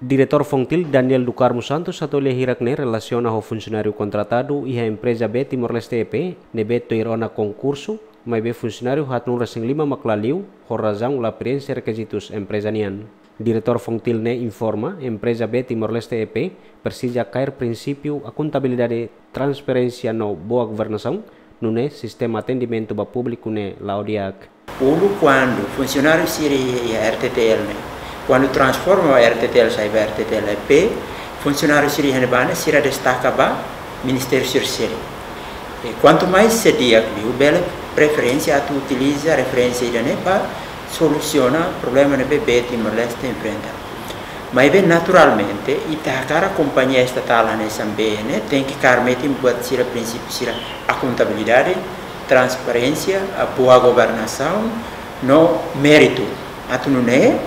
Diretor Fontil Daniel Ducarmo Santos atau hirakne relaciona ao funcionário contratado e empresa B Timor-Leste EP, nebeto irona concurso, mas be funcionário hat nun rasing lima maklaliu, por razão la preenche requisitos empresa nian. Diretor Fontil ne informa, empresa B Timor-Leste EP persija cair princípio a contabilidade transparência no boa governação, no ne sistema atendimento ba público ne laudiac. Uno quando funcionário siri RTTL ne, quando transforma o RTTL sai per RTTL EP, funcionário Siri Hanebane será destaca para Ministério Circele. E quanto mais se dia que o bela preferência a tu utiliza a referência idane para solucionar problema no bebê Timor-Leste enfrenta. Mas bem naturalmente, e tá a companhia estatal nessa bene tem que carmete buat sira princípio sira a contabilidade, transparência, a boa governação, no mérito. Atu não é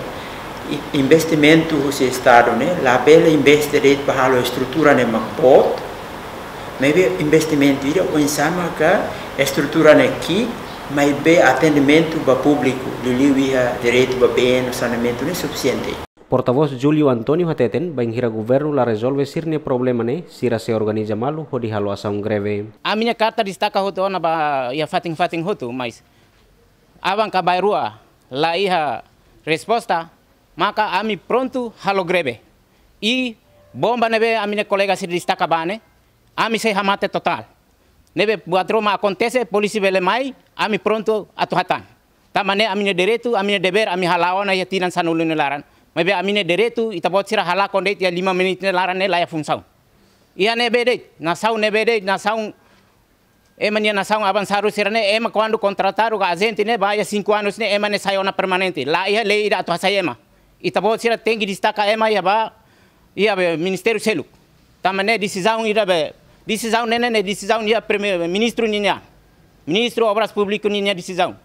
investimento do Estado, né? Lá bela investir para a estrutura né pot, mas investimento ira o insama que a estrutura né aqui, mas be atendimento para público, lili direito para bem, o saneamento não é suficiente. Portavoz Julio Antonio Hateten banhira governo la resolve sirne problema ne sira se organiza malu ho di halo asaung greve. A minha carta destaca hoto na ba ia fating fating hoto, mas abang ka bairua la iha resposta maka ami pronto halo greve. E bomba nebe a minha colega se destaca bane, ami se hamate total. Nebe buat roma acontece, polisi bele mai, ami pronto atuhatan. Tamane a minha direito, a minha dever, ami halawana ya tinan sanulu nelaran. Mebe a minha direito, itabot sira halakon deit ya lima menit nelaran ne laya função. Ia nebe deit, nação nebe deit, nação ema nia nação avançaram sirane ema quando contrataram a gente ne vai cinco anos ne ema ne saiu na permanente lá ia lei da tua saema itabo sira tengi destaca ema ia ba ia be ministério selu. Tamane decisão ira be decisão nene ne decisão ia primeiro ministro ninya ministro obras públicas ninya decisão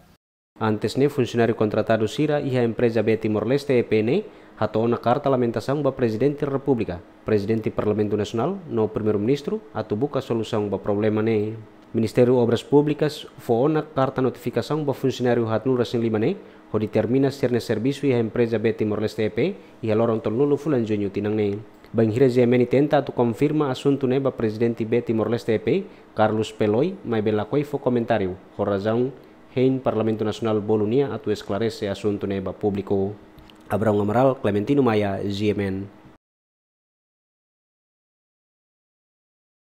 Antes ne funcionário contratado sira e a empresa B Timor-Leste EPN hatou na carta lamentação ba presidente da República, presidente do Parlamento Nacional, no primeiro-ministro, atubuca a solução ba problema ne. Ministério Obras Públicas foi na carta notificação ba funcionário hatnul rasin limane ho determinas ser ne servisu iha empresa B Timor Leste EP iha lorong tolulu fulan junyu tinang ne. Bang hira Zemeni tenta tu confirma asunto neba presidente B Timor Leste EP Carlos Peloi mai bela fo comentário ho razão hein Parlamento nasional Bolonia atu esclarece asunto neba publiko. Abraham Amaral, Clementino Maya, GMN.